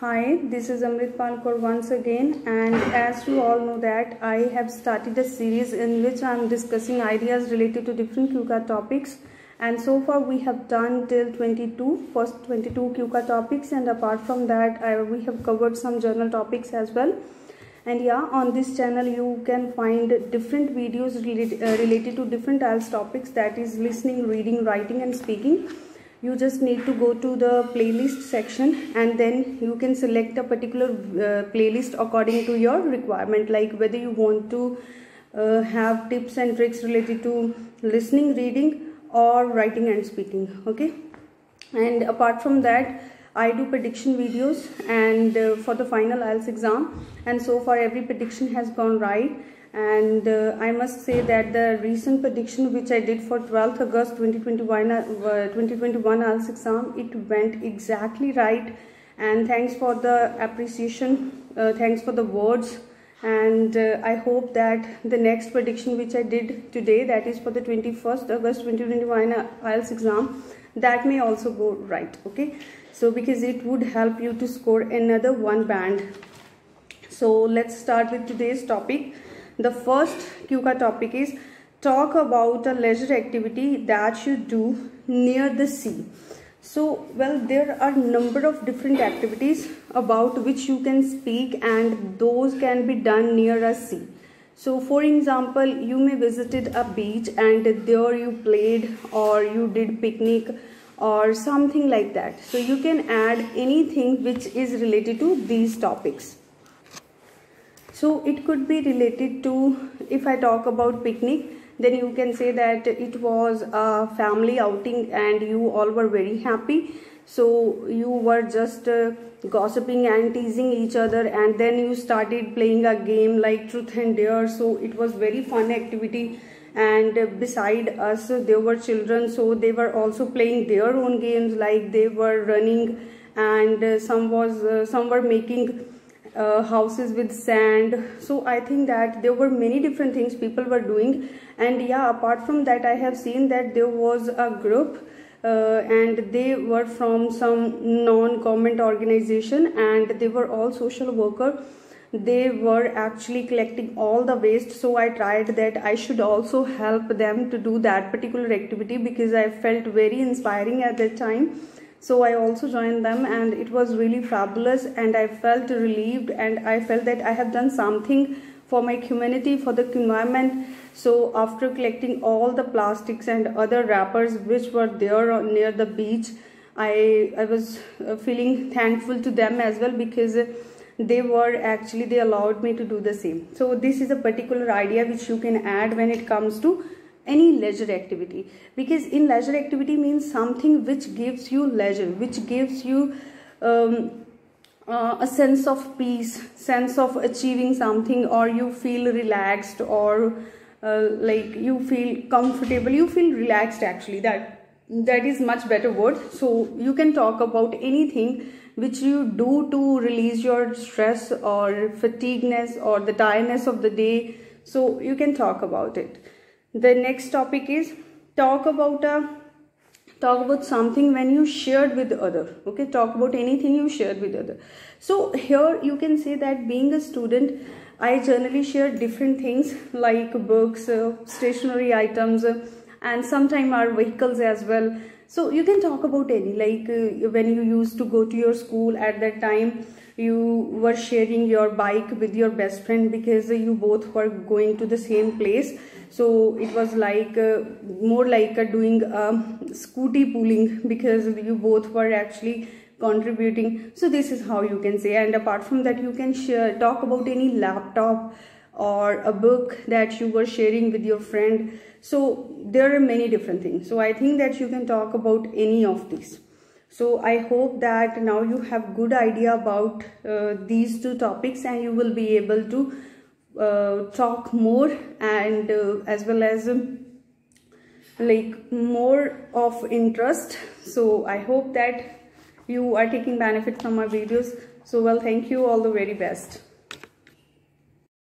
Hi, this is Amritpal Kaur once again and as you all know that I have started a series in which I am discussing ideas related to different cue card topics. And so far we have done till 22, first 22 cue card topics and apart from that I, we have covered some journal topics as well. And yeah on this channel you can find different videos related, uh, related to different IELTS topics that is listening, reading, writing and speaking you just need to go to the playlist section and then you can select a particular uh, playlist according to your requirement. Like whether you want to uh, have tips and tricks related to listening reading or writing and speaking okay? And apart from that I do prediction videos and uh, for the final IELTS exam. And so far every prediction has gone right and uh, I must say that the recent prediction which I did for 12th August 2021 uh, 2021 IELTS exam it went exactly right. And thanks for the appreciation uh, thanks for the words. And uh, I hope that the next prediction which I did today that is for the 21st August 2021 IELTS exam that may also go right okay? So because it would help you to score another one band. So let's start with today's topic the first cue card topic is talk about a leisure activity that you do near the sea. So, well, there are number of different activities about which you can speak and those can be done near a sea. So, for example, you may visited a beach and there you played or you did picnic or something like that. So, you can add anything which is related to these topics so it could be related to if i talk about picnic then you can say that it was a family outing and you all were very happy. So you were just uh, gossiping and teasing each other and then you started playing a game like truth and dare. So it was very fun activity. And beside us there were children. So they were also playing their own games like they were running and some was uh, some were making uh, houses with sand. So i think that there were many different things people were doing. And yeah apart from that i have seen that there was a group uh, and they were from some non-government organization and they were all social worker. They were actually collecting all the waste. So i tried that i should also help them to do that particular activity because i felt very inspiring at that time so i also joined them and it was really fabulous and i felt relieved and i felt that i have done something for my community for the environment. So after collecting all the plastics and other wrappers which were there near the beach i i was uh, feeling thankful to them as well because they were actually they allowed me to do the same. So this is a particular idea which you can add when it comes to any leisure activity. Because in leisure activity means something which gives you leisure which gives you um, uh, a sense of peace sense of achieving something or you feel relaxed or uh, like you feel comfortable. You feel relaxed actually. That that is much better word. So you can talk about anything which you do to release your stress or fatigueness or the tiredness of the day. So you can talk about it the next topic is talk about a talk about something when you shared with other. Okay talk about anything you shared with other. So here you can say that being a student i generally share different things like books uh, stationery items uh, and sometimes our vehicles as well. So you can talk about any like uh, when you used to go to your school at that time you were sharing your bike with your best friend because you both were going to the same place. So it was like uh, more like doing a scooty pooling because you both were actually contributing. So this is how you can say. And apart from that you can share talk about any laptop or a book that you were sharing with your friend. So there are many different things. So i think that you can talk about any of these so i hope that now you have good idea about uh, these two topics and you will be able to uh, talk more and uh, as well as um, like more of interest. So i hope that you are taking benefit from my videos. So well thank you. All the very best